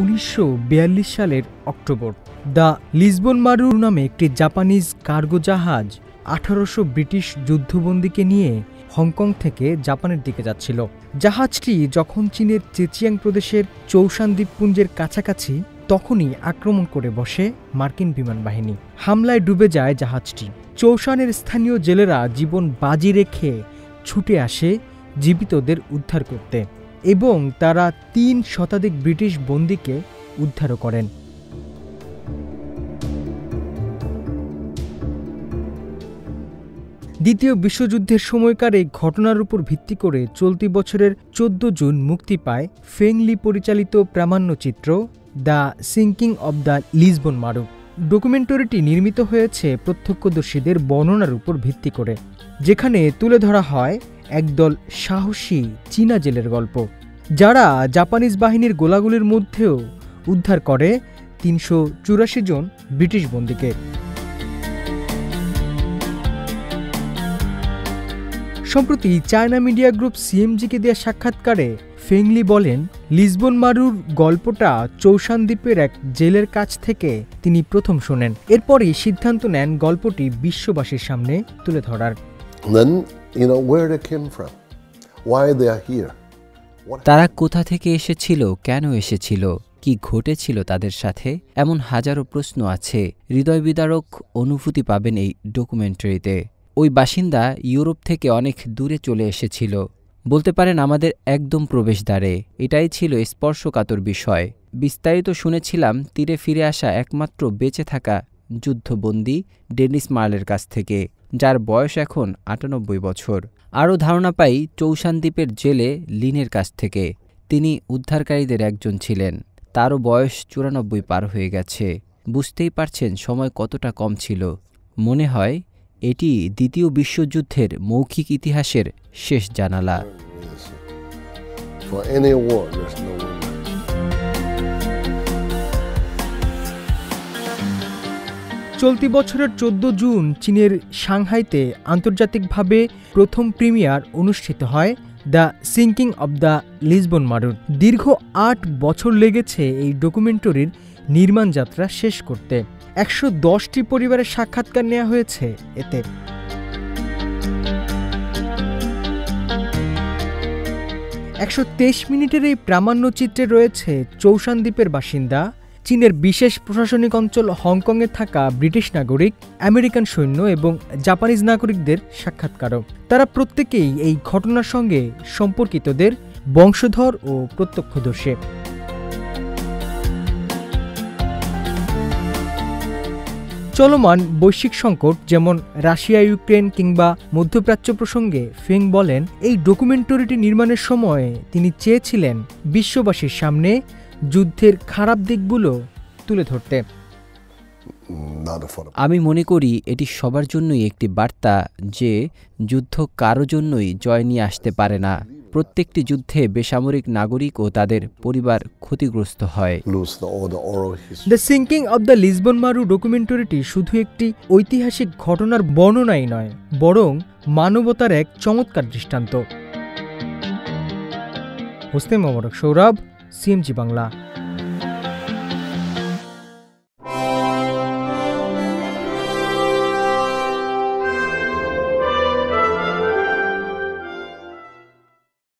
উনিশশো বিয়াল্লিশ সালের অক্টোবর। দ্য লিসবন মারু নামে একটি জাপানিজ কার্গো জাহাজ আঠারোশো ব্রিটিশ যুদ্ধবন্দীকে নিয়ে হংকং থেকে জাপানের দিকে যাচ্ছিল। জাহাজটি যখন চীনের চেচিয়াং প্রদেশের চৌসান দ্বীপপুঞ্জের কাছাকাছি তখনই আক্রমণ করে বসে মার্কিন বিমান বাহিনী। হামলায় ডুবে যায় জাহাজটি। চৌসানের স্থানীয় জেলেরা জীবন বাজি রেখে ছুটে আসে জীবিতদের উদ্ধার করতে। এবং তারা তিন শতাধিক ব্রিটিশ বন্দীকে উদ্ধারও করেন। দ্বিতীয় বিশ্বযুদ্ধের সময়কার এই ঘটনার উপর ভিত্তি করে চলতি বছরের চোদ্দ জুন মুক্তি পায় ফেংলি পরিচালিত প্রামাণ্যচিত্র the sinking of the Lisbon Maru. ডকুমেন্টারিটি নির্মিত হয়েছে প্রত্যক্ষদর্শীদের বর্ণনার উপর ভিত্তি করে, যেখানে তুলে ধরা হয় একদল সাহসী চীনা জেলের গল্প, যারা জাপানিজ বাহিনীর গোলাগুলির মধ্যেও উদ্ধার করে তিনশো চুরাশি জন ব্রিটিশ বন্দীকে। সম্প্রতি চায়না মিডিয়া গ্রুপ সিএমজিকে দেওয়া সাক্ষাৎকারে ফেংলি বলেন, লিসবন মারুর গল্পটা চৌসান দ্বীপের এক জেলের কাছ থেকে তিনি প্রথম শোনেন। এরপরই সিদ্ধান্ত নেন গল্পটি বিশ্ববাসীর সামনে তুলে ধরার। Then, you know, where they came from, why they are here. তারা কোথা থেকে এসেছিল? কেন এসেছিল? কি ঘটেছিল তাদের সাথে? এমন হাজারো প্রশ্ন আছে। হৃদয় বিদারক অনুভূতি পাবেন এই ডকুমেন্টারিতে। ওই বাসিন্দা ইউরোপ থেকে অনেক দূরে চলে এসেছিল। বলতে পারেন আমাদের একদম প্রবেশদ্বারে। এটাই ছিল স্পর্শকাতর বিষয়। বিস্তারিত শুনেছিলাম তীরে ফিরে আসা একমাত্র বেঁচে থাকা যুদ্ধবন্দী ডেনিস মার্লের কাছ থেকে। যার বয়স এখন আটানব্বই বছর। আরও ধারণা পাই চৌসান দ্বীপের জেলে লিনের কাছ থেকে। তিনি উদ্ধারকারীদের একজন ছিলেন। তারও বয়স চুরানব্বই পার হয়ে গেছে। বুঝতেই পারছেন সময় কতটা কম ছিল। মনে হয় এটি দ্বিতীয় বিশ্বযুদ্ধের মৌখিক ইতিহাসের শেষ জানালা। চলতি বছরের চোদ্দ জুন চীনের সাংহাইতে আন্তর্জাতিকভাবে প্রথম প্রিমিয়ার অনুষ্ঠিত হয় the sinking of the Lisbon মারুর দীর্ঘ আট বছর লেগেছে এই ডকুমেন্টারির নির্মাণ যাত্রা শেষ করতে। একশো দশটি পরিবারের সাক্ষাৎকার নেওয়া হয়েছে এতে। একশো তেইশ মিনিটের এই প্রামাণ্য চিত্রে রয়েছে চৌসান দ্বীপের বাসিন্দা চীনের বিশেষ প্রশাসনিক অঞ্চল হংকংয়ে থাকা ব্রিটিশ নাগরিক, আমেরিকান সৈন্য এবং জাপানিজ নাগরিকদের সাক্ষাৎকারক তারা প্রত্যেকেই এই ঘটনার সঙ্গে সম্পর্কিতদের বংশধর ও প্রত্যক্ষদর্শী। চলমান বৈশ্বিক সংকট যেমন রাশিয়া, ইউক্রেন কিংবা মধ্যপ্রাচ্য প্রসঙ্গে ফেং বলেন, এই ডকুমেন্টারিটি নির্মাণের সময় তিনি চেয়েছিলেন বিশ্ববাসীর সামনে যুদ্ধের খারাপ দিকগুলো তুলে ধরতে। আমি মনে করি এটি সবার জন্যই একটি বার্তা যে যুদ্ধ কারও জন্যই জয় নিয়ে আসতে পারে না। প্রত্যেকটি যুদ্ধে বেসামরিক নাগরিক ও তাদের পরিবার ক্ষতিগ্রস্ত হয়. The sinking of the Lisbon Maru ডকুমেন্টারিটি শুধু একটি ঐতিহাসিক ঘটনার বর্ণনাই নয় বরং মানবতার এক চমৎকার দৃষ্টান্ত। হোসনে মোবারক সৌরভ सीएमजी बांगला